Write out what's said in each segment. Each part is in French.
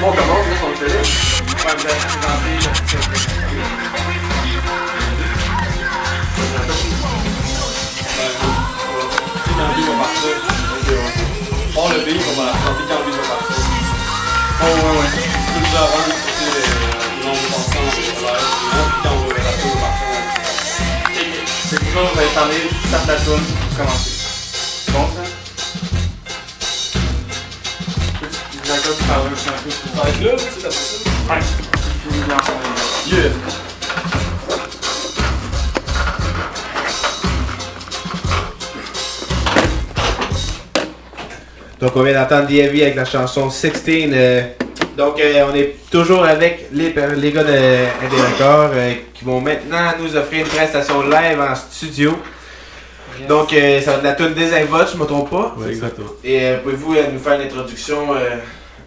bon, on commence, là, on le. Ouais, vous allez présenter le partir. Le beat, on va la présenter quand lui va partir. Oh, ouais, ouais. Tu peux nous avant, tu sais, le nombre de ensemble, le salaire, puis quand on va la partir. Ok. C'est on va étaler, start la tourne, commencer. Ouais. Yeah! Donc on vient d'entendre DMV avec la chanson 16. euh, donc euh, on est toujours avec les, les gars de Indé Records, euh, qui vont maintenant nous offrir une prestation live en studio. Donc euh, ça va être la tune Désinvolte, je me trompe pas? Ouais, exactement. Et euh, pouvez-vous euh, nous faire une introduction euh,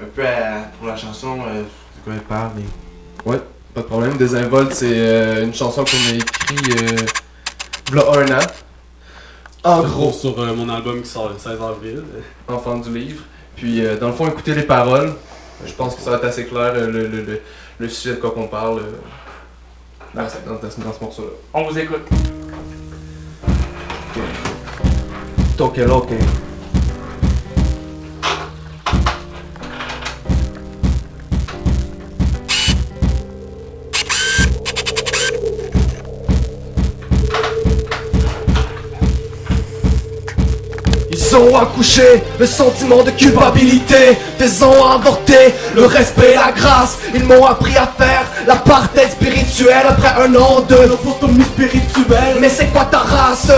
un peu à- pour la chanson euh, De quoi elle parle mais... Pas de problème. Désinvolte, c'est euh, une chanson qu'on a écrite euh, v'là un an. En gros, sur euh, mon album qui sort le 16 avril. enfant du livre. Puis euh, dans le fond, écoutez les paroles. Je pense que ça va être assez clair euh, le, le, le, le sujet de quoi qu'on parle euh, dans, dans, dans- dans ce morceau-là. On vous écoute. Toque loque. Ont accouché le sentiment de culpabilité Des ont avorté le respect et la grâce. Ils m'ont appris à faire la partie spirituelle Après un an de lobotomie spirituelle. Mais c'est quoi ta race?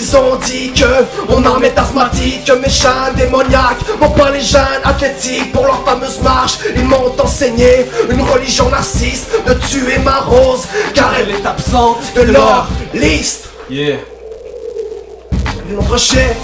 Ils ont dit que mon âme est asthmatique Méchant, démoniaque. Mon pas les jeunes athlétiques pour leur fameuse marche. Ils m'ont enseigné une religion narcisse De tuer ma rose Car elle est absente de leur liste. Yeah! Projet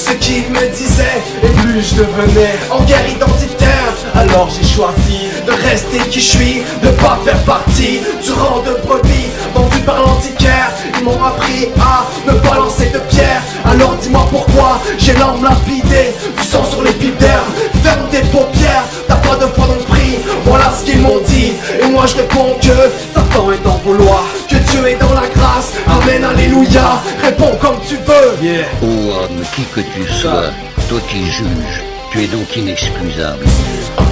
ce qu'ils me disaient Et plus je devenais en guerre identitaire Alors j'ai choisi de rester qui je suis De pas faire partie du rang de brebis. Vendu par l'antiquaire Ils m'ont appris à ne pas lancer de pierre. Alors dis-moi pourquoi j'ai l'âme lapidée Du sang sur les d'herbe Ferme tes paupières T'as pas de foi le prix. Voilà ce qu'ils m'ont dit Et moi je réponds que Satan est en vouloir alléluia. Réponds comme tu veux. Yeah! Ô homme, qui que tu sois, toi qui juges, tu es donc inexcusable.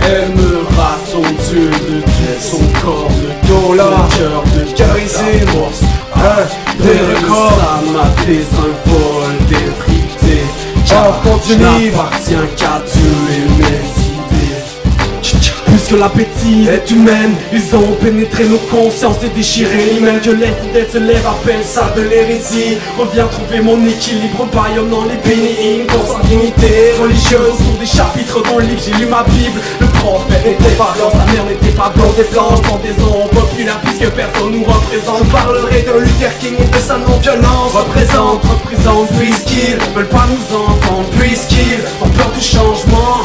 Aimera ton Dieu de tout son corps, de dos là, cœur de cariser, un des records, à des symboles, des vérités, enfant du livre, appartient qu'à Dieu idées. Puisque l'appétit est humaine, ils ont pénétré nos consciences et déchiré l'hymen que les fidèles se lèvent, appellent ça de l'hérésie. Reviens trouver mon équilibre, bâillonnant les bénis, consanguinité religieuse sont des chapitres dans le livre, j'ai lu ma Bible. Le prophète n'était pas blanc, sa mère n'était pas blanc des blanches, dans des ondes populaires, puisque personne nous représente. Je parlerai de Luther King et de sa non-violence. Représente, représente, puisqu'ils veulent pas nous entendre, puisqu'ils ont peur du changement.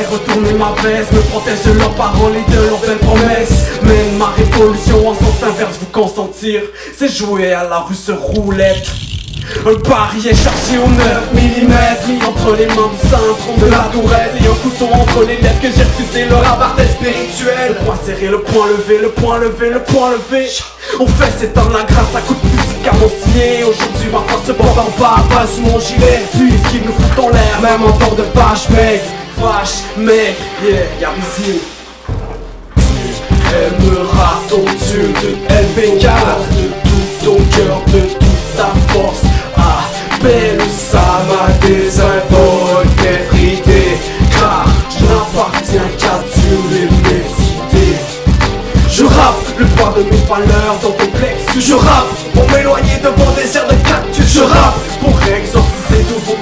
J'ai retourné ma veste, me protège de leurs paroles et de leurs belles promesses. Mène ma révolution en sens inverse, vous consentir, c'est jouer à la russe roulette. Un barillet chargé au 9 mm entre les mains du syndrome de la tourette Et un couteau entre les lèvres que j'ai refusé le rabartet spirituel Le poing serré, le poing levé, le poing levé, le poing levé On fait s'étendre la grâce à coups de musique amoncillés Aujourd'hui force se porte en bas, sous mon gilet. Puisqu'ils nous foutent en l'air, même en temps de vache mec. Vache mec, yeah, Garizine Aimeras ton Dieu de LB4 De tout ton cœur, de toute ta force. Appelle ça ma désinvolte vérité Car je n'appartiens qu'à Dieu mes idées. Je rappe le poids de mes valeurs dans ton complexe. Je rappe pour m'éloigner de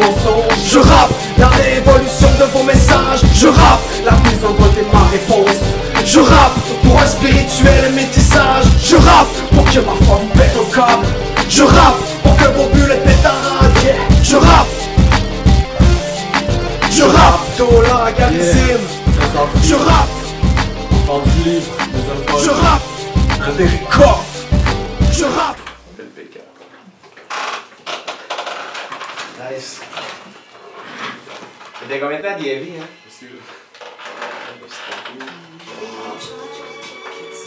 mensonges Je rappe la révolution de vos messages. Je rappe la mise en doigt est ma réponse. Je rappe pour un spirituel métissage. Je rappe pour que ma foi vous pète au câble. Je rappe pour que vos bulles pètent en rade yeah. Je rappe. Je rappe Dola Garizim Je rappe. Je rappe. Des records C'était combien de temps d'IAV, hein?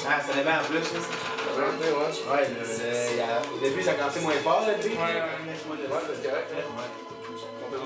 Ah, ça dépend en plus. hein. Ouais, le, au début, ça moins fort, le beat. Ouais, ouais, ouais. Ouais, c'est correct. hein. On peut-